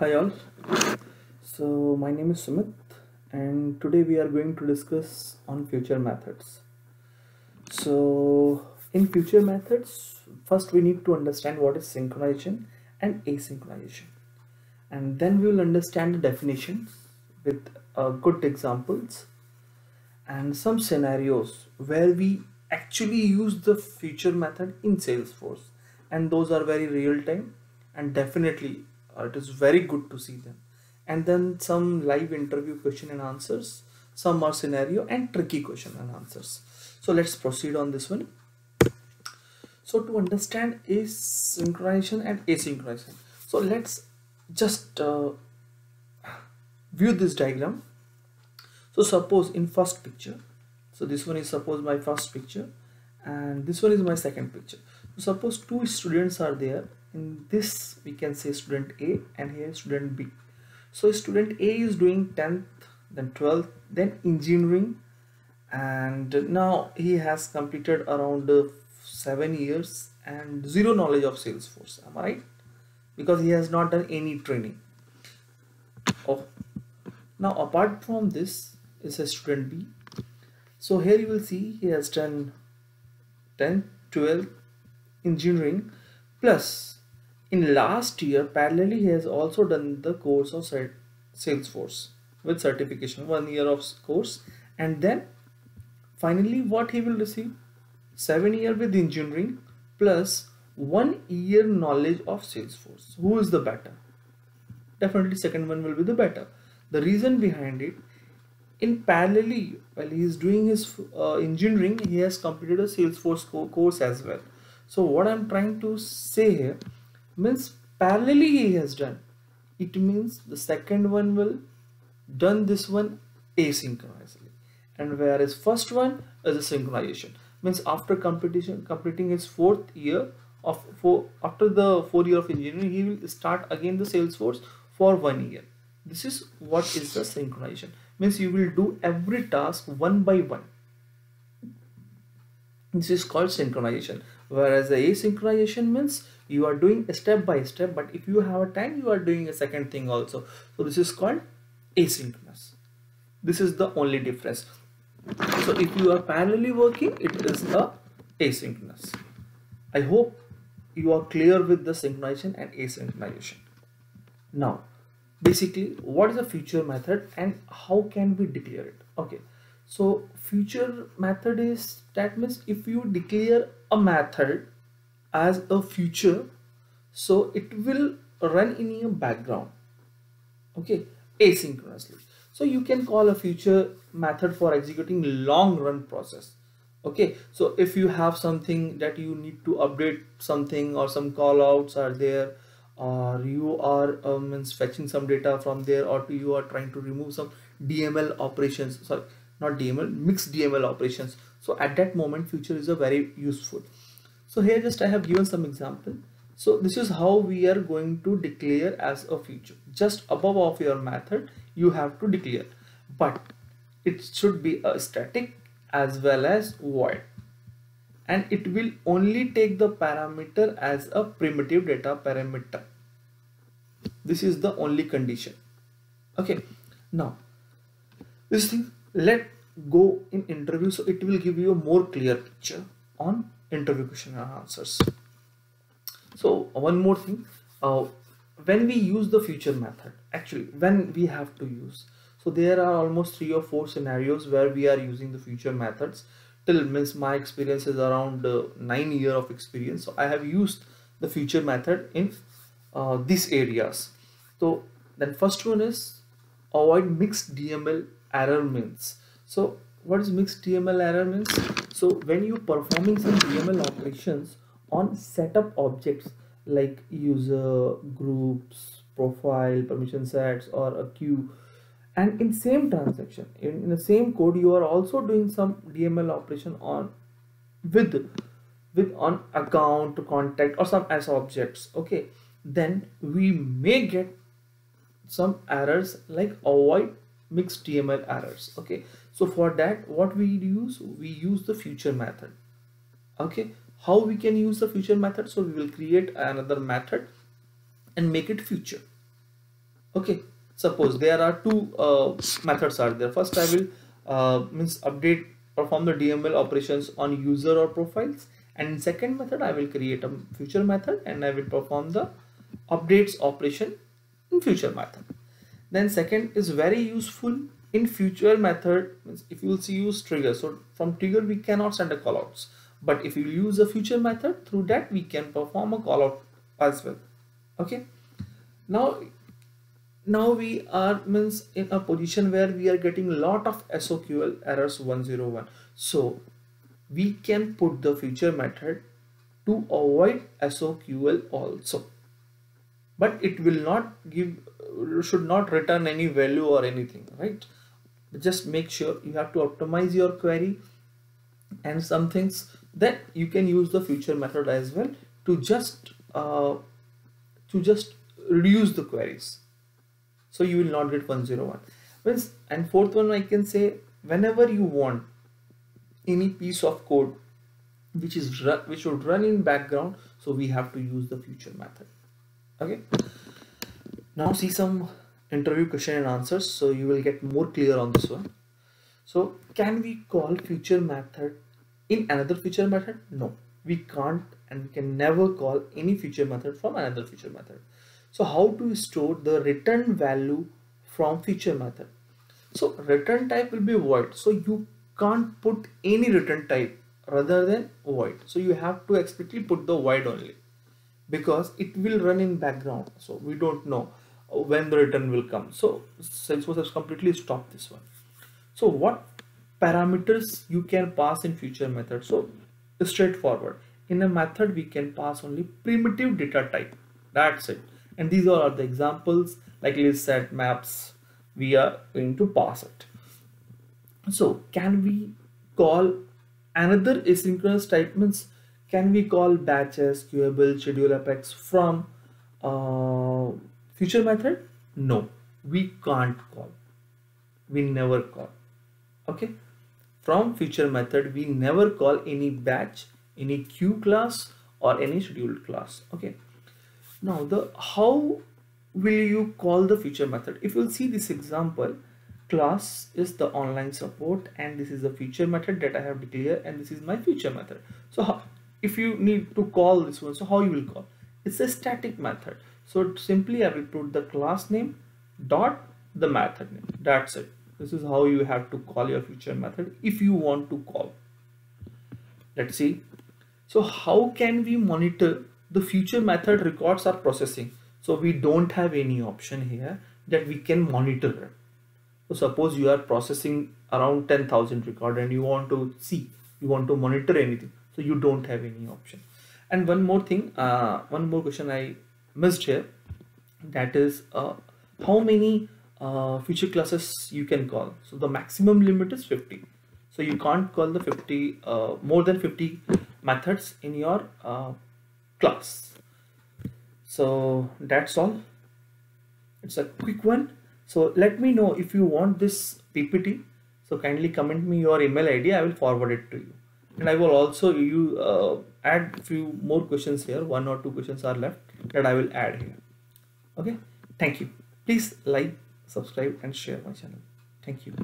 Hi all. So my name is Sumit and today we are going to discuss on future methods. So in future methods, first we need to understand what is synchronization and asynchronization. And then we will understand the definitions with uh, good examples and some scenarios where we actually use the future method in Salesforce and those are very real time and definitely uh, it is very good to see them. And then some live interview question and answers some are scenario and tricky question and answers. So let's proceed on this one. So to understand asynchronization and asynchronization. So let's just uh, view this diagram. So suppose in first picture. So this one is suppose my first picture and this one is my second picture. So suppose two students are there in this we can say student a and here student b. So student a is doing 10th then 12th then engineering. And now he has completed around uh, seven years and zero knowledge of salesforce. Am i right? Because he has not done any training. Oh. Now apart from this is a student b. So here you will see he has done 10 12 engineering plus in last year parallelly he has also done the course of salesforce with certification one year of course. And then finally what he will receive? Seven year with engineering plus one year knowledge of salesforce. Who is the better? Definitely second one will be the better. The reason behind it in parallelly while he is doing his uh, engineering he has completed a salesforce co course as well. So what i'm trying to say here means parallelly he has done. It means the second one will done this one asynchronously. And whereas first one is a synchronization. Means after competition completing his fourth year of four after the four year of engineering he will start again the salesforce for one year. This is what is the synchronization. Means you will do every task one by one. This is called synchronization. Whereas the asynchronization means you are doing step by step but if you have a time you are doing a second thing also. So this is called asynchronous. This is the only difference. So if you are parallelly working it is a asynchronous. I hope you are clear with the synchronization and asynchronization. Now basically what is a future method and how can we declare it? Okay. So future method is that means if you declare a method as a future so it will run in your background. Okay asynchronously. So you can call a future method for executing long run process. Okay so if you have something that you need to update something or some call outs are there or you are um, fetching some data from there or you are trying to remove some DML operations sorry not DML mixed DML operations. So at that moment future is a very useful so here just I have given some example. So this is how we are going to declare as a future. just above of your method you have to declare. But it should be a static as well as void. And it will only take the parameter as a primitive data parameter. This is the only condition. Okay. Now this thing let go in interview so it will give you a more clear picture on interview question and answers. So one more thing uh, when we use the future method actually when we have to use so there are almost three or four scenarios where we are using the future methods. Till means my experience is around uh, nine year of experience. So i have used the future method in uh, these areas. So then first one is avoid mixed dml error means. So what is mixed dml error means so when you performing some dml operations on setup objects like user groups profile permission sets or a queue and in same transaction in, in the same code you are also doing some dml operation on with with on account contact or some sObjects okay? Then we may get some errors like avoid mixed dml errors okay so for that what we use we use the future method. Okay? How we can use the future method? So we will create another method and make it future. Okay? Suppose there are two uh, methods are there. First i will uh, means update perform the dml operations on user or profiles. And second method i will create a future method and i will perform the updates operation in future method then second is very useful in future method. If you will see use trigger. So from trigger we cannot send a callouts but if you use a future method through that we can perform a callout as well. Okay? Now now we are means in a position where we are getting a lot of SOQL errors 101 so we can put the future method to avoid SOQL also but it will not give should not return any value or anything right? Just make sure you have to optimize your query and some things that you can use the future method as well to just uh, to just reduce the queries. So you will not get 101 and fourth one I can say whenever you want any piece of code which is which would run in background so we have to use the future method okay. Now see some interview question and answers so you will get more clear on this one. So can we call future method in another future method? No. We can't and we can never call any future method from another future method. So how to store the return value from future method? So return type will be void. So you can't put any return type rather than void. So you have to explicitly put the void only because it will run in background. So we don't know when the return will come. So salesforce has completely stopped this one. So what parameters you can pass in future method? So straightforward. In a method we can pass only primitive data type. That's it. And these are the examples like list set maps we are going to pass it. So can we call another asynchronous statements can we call batches queueable schedule apex from uh, future method? No. We can't call. We never call. Okay? From future method we never call any batch any queue class or any scheduled class. Okay? Now the how will you call the future method? If you'll see this example class is the online support and this is the future method that I have declared and this is my future method. So if you need to call this one so how you will call it's a static method so simply I will put the class name dot the method name. That's it. This is how you have to call your future method if you want to call. Let's see. So how can we monitor the future method records are processing? So we don't have any option here that we can monitor it. So suppose you are processing around 10,000 record and you want to see, you want to monitor anything. So you don't have any option. And one more thing, uh, one more question I missed here. That is uh, how many uh, future classes you can call? So the maximum limit is 50 so you can't call the 50 uh, more than 50 methods in your uh, class. So that's all. It's a quick one. So let me know if you want this ppt so kindly comment me your email id i will forward it to you and i will also you uh, add few more questions here. One or two questions are left that I will add here. Okay? Thank you. Please like subscribe and share my channel. Thank you